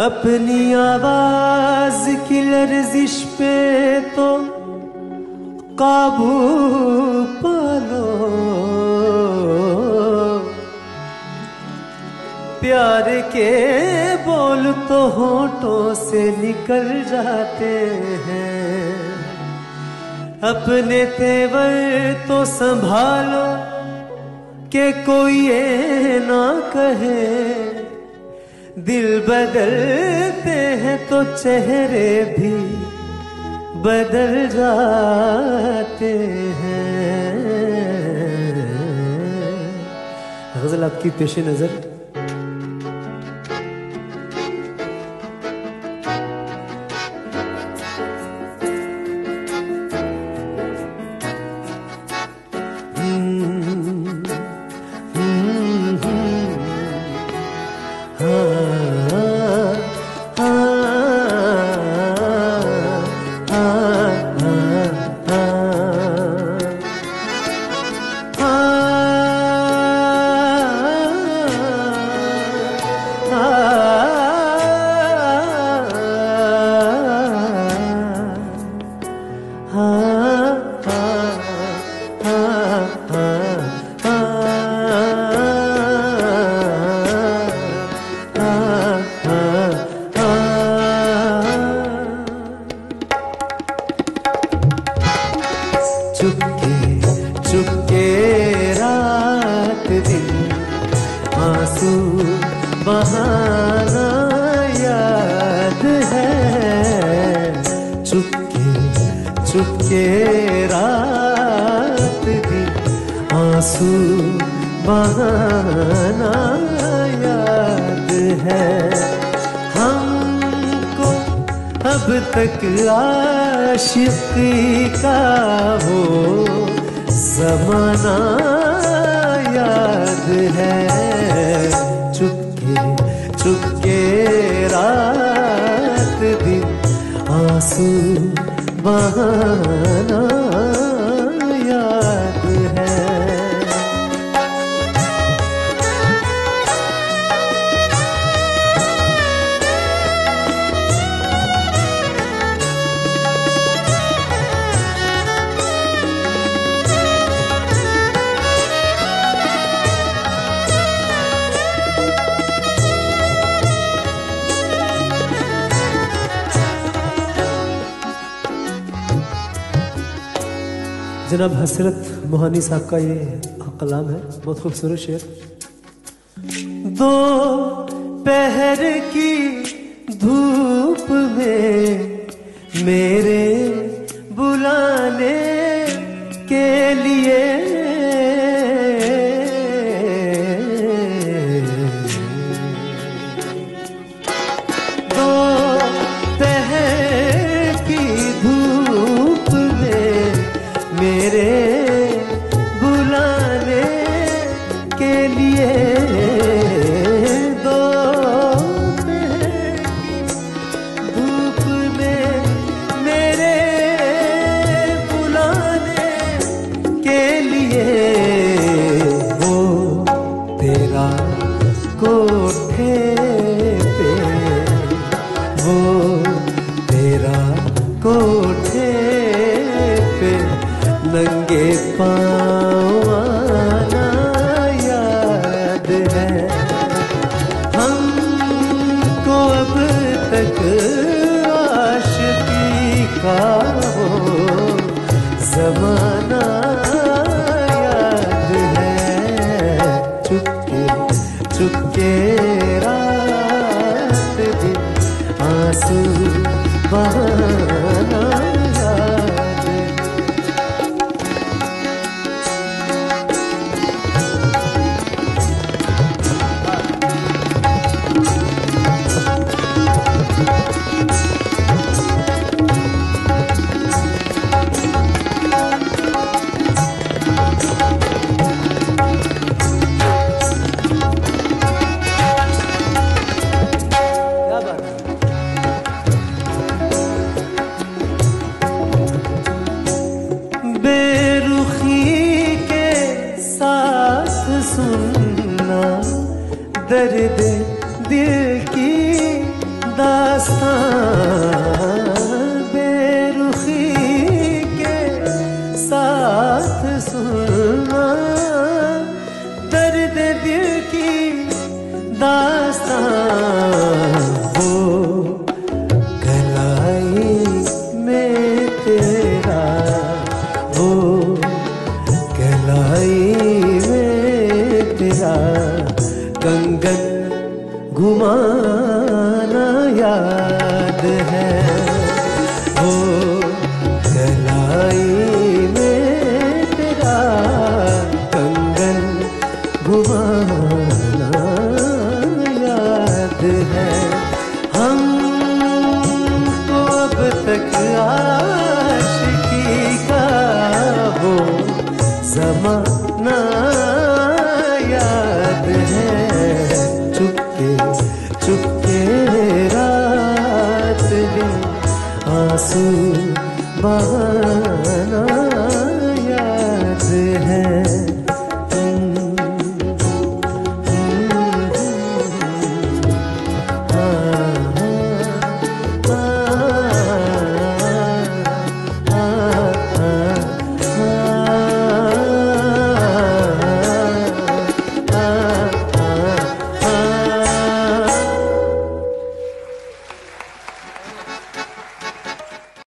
अपनी आवाज़ की लर्जिश पे तो काबू पालो। प्यार के बोल तो होठों से निकल जाते हैं। अपने तेवर तो संभालो के कोई ये ना कहे। दिल बदलते हैं तो चेहरे भी बदल जाते हैं। गज़ल आपकी पेश नज़र चुपके चुपके रात दिन आँसू बहाना याद है। हमको अब तक आशिकी का वो जमाना याद है। चुपके चुपके रात दिन आँसू बहाना जनाब हसरत मोहानी साहब का ये कलाम है, बहुत खूबसूरत शेर। दो पहर की धूप में मेरे लिए दो धूप में मेरे बुलाने के लिए वो तेरा कोठे पे, वो तेरा कोठे पे नंगे पाँव का वो जमाना याद है। चुपके चुपके रात दिन आँसू बहाना दर्द याद है हो गलाई में तेरा कंगन घुमाना याद है। But